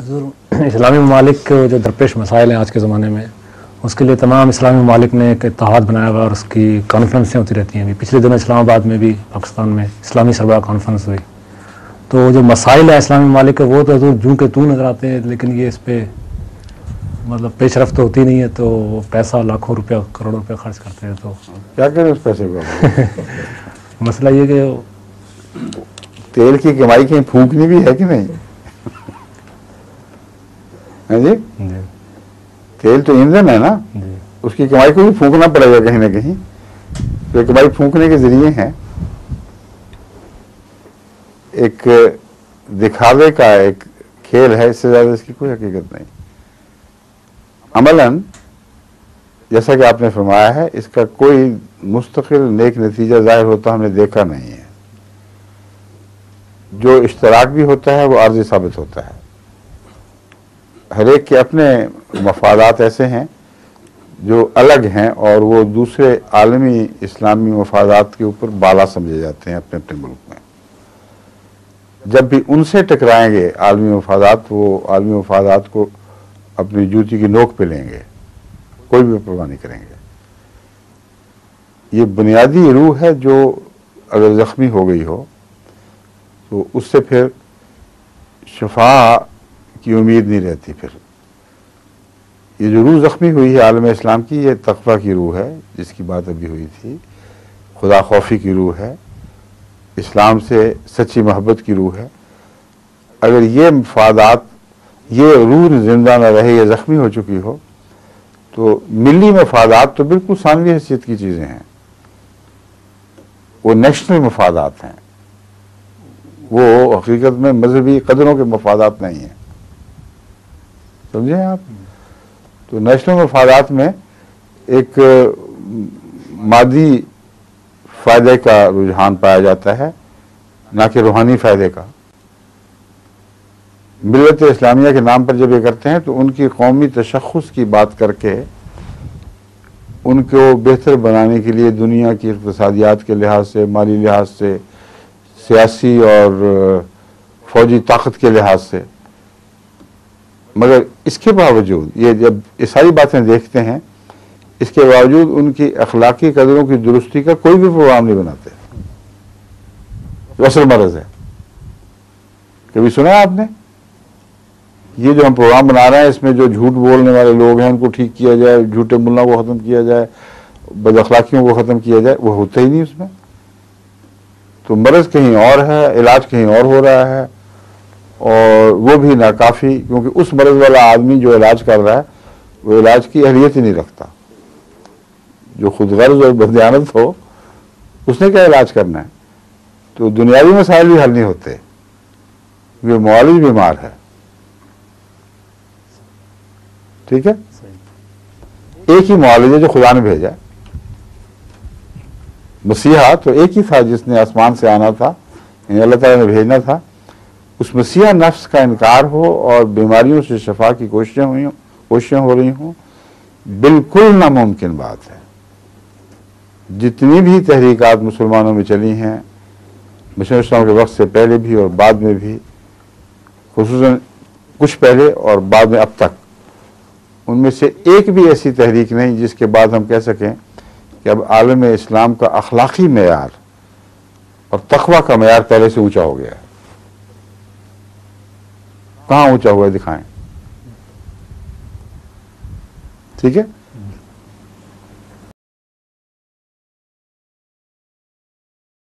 حضور اسلامی ممالک کے جو درپیش مسائل ہیں آج کے زمانے میں اس کے لیے تمام اسلامی ممالک نے ایک اتحاد بنایا ہوا اور اس کی کانفرنسیں ہوتی رہتی ہیں۔ ابھی پچھلے دنوں اسلام آباد میں بھی پاکستان میں اسلامی سربراہ کانفرنس ہوئی۔ تو جو مسائل ہیں اسلامی ممالک کے وہ تو حضور جوں کے تو نظر آتے ہیں لیکن یہ اس پہ مطلب پیش رفت ہوتی نہیں ہے تو وہ پیسہ لاکھوں روپیہ کروڑوں روپیہ خرچ کرتے ہیں تو۔ کیا کریں اس پیسے کو؟ مسئلہ یہ کہ تیل کی کمائی کہیں پھونکنی بھی ہے کہ نہیں؟ جی؟ جی۔ تیل تو ایندھن ہے نا؟ جی۔ اس کی کمائی کو بھی پھونکنا پڑے گا کہیں نہ کہیں۔ یہ کمائی پھونکنے کے ذریعے ہیں۔ ایک دکھاوے کا ایک کھیل ہے اس سے زیادہ اس کی کوئی حقیقت نہیں۔ عملاً جیسا کہ آپ نے فرمایا ہے اس کا کوئی مستقل نیک نتیجہ ظاہر ہوتا ہم نے دیکھا نہیں ہے۔ جو اشتراک بھی ہوتا ہے وہ عارضی ثابت ہوتا ہے۔ ہر ایک کے اپنے مفادات ایسے ہیں جو الگ ہیں اور وہ دوسرے عالمی اسلامی مفادات کے اوپر بالا سمجھے جاتے ہیں اپنے اپنے ملک میں۔ جب بھی ان سے ٹکرائیں گے عالمی مفادات، وہ عالمی مفادات کو اپنی جوتی کی نوک پہ لیں گے۔ کوئی بھی پرواہ نہیں کریں گے۔ یہ بنیادی روح ہے جو اگر زخمی ہو گئی ہو، تو اس سے پھر شفا کی امید نہیں رہتی پھر۔ یہ جو روح زخمی ہوئی ہے عالم اسلام کی، یہ تقوی کی روح ہے، جس کی بات ابھی ہوئی تھی۔ خدا خوفی کی روح ہے۔ اسلام سے سچی محبت کی روح ہے۔ اگر یہ مفادات، یہ روح زندہ نہ رہے یا زخمی ہو چکی ہو، تو ملی مفادات تو بالکل ثانوی حیثیت کی چیزیں ہیں۔ وہ نیشنل مفادات ہیں۔ وہ حقیقت میں مذہبی قدروں کے مفادات نہیں ہیں۔ سمجھے آپ؟ تو نیشنل مفادات میں ایک مادی فائدے کا رجحان پایا جاتا ہے، نہ کہ روحانی فائدے کا۔ ملت اسلامیہ کے نام پر جب یہ کرتے ہیں، تو ان کی قومی تشخص کی بات کر کے ان کو بہتر بنانے کے لیے دنیا کی اقتصادیات کے لحاظ سے، مالی لحاظ سے، سیاسی اور فوجی طاقت کے لحاظ سے مگر اس کے باوجود یہ جب یہ ساری باتیں دیکھتے ہیں، اس کے باوجود ان کی اخلاقی قدروں کی درستی کا کوئی بھی پروگرام نہیں بناتے۔ اصل مرض ہے۔ کبھی سنا ہے آپ نے؟ یہ جو ہم پروگرام بنا رہے ہیں، اس میں جو جھوٹ بولنے والے لوگ ہیں، ان کو ٹھیک کیا جائے، جھوٹے ملا کو ختم کیا جائے، بد اخلاقیوں کو ختم کیا جائے، وہ ہوتا ہی نہیں اس میں۔ تو مرض کہیں اور ہے، علاج کہیں اور ہو رہا ہے۔ اور وہ بھی ناکافی، کیونکہ اس مرض والا آدمی جو علاج کر رہا ہے، وہ علاج کی اہلیت ہی نہیں رکھتا۔ جو خود غرض اور بدیانت ہو، اس نے کیا علاج کرنا ہے؟ تو دنیاوی مسائل بھی حل نہیں ہوتے۔ یہ معالج بیمار ہے۔ ٹھیک ہے؟ ایک ہی معالج ہے جو خدا نے بھیجا۔ مسیحا تو ایک ہی تھا جس نے آسمان سے آنا تھا یعنی اللہ تعالیٰ نے بھیجنا تھا۔ اس مسیحا نفس کا انکار ہو اور بیماریوں سے شفا کی کوششیں ہوئی ہوں، کوششیں ہو رہی ہوں، بالکل ناممکن بات ہے۔ جتنی بھی تحریکات مسلمانوں میں چلی ہیں مشن اسلام کے وقت سے پہلے بھی اور بعد میں بھی، خصوصاً کچھ پہلے اور بعد میں اب تک، ان میں سے ایک بھی ایسی تحریک نہیں جس کے بعد ہم کہہ سکیں کہ اب عالم اسلام کا اخلاقی معیار اور تقوی کا معیار پہلے سے اونچا ہو گیا ہے۔ کہاں اونچا ہوا ہے دکھائیں۔ ٹھیک ہے؟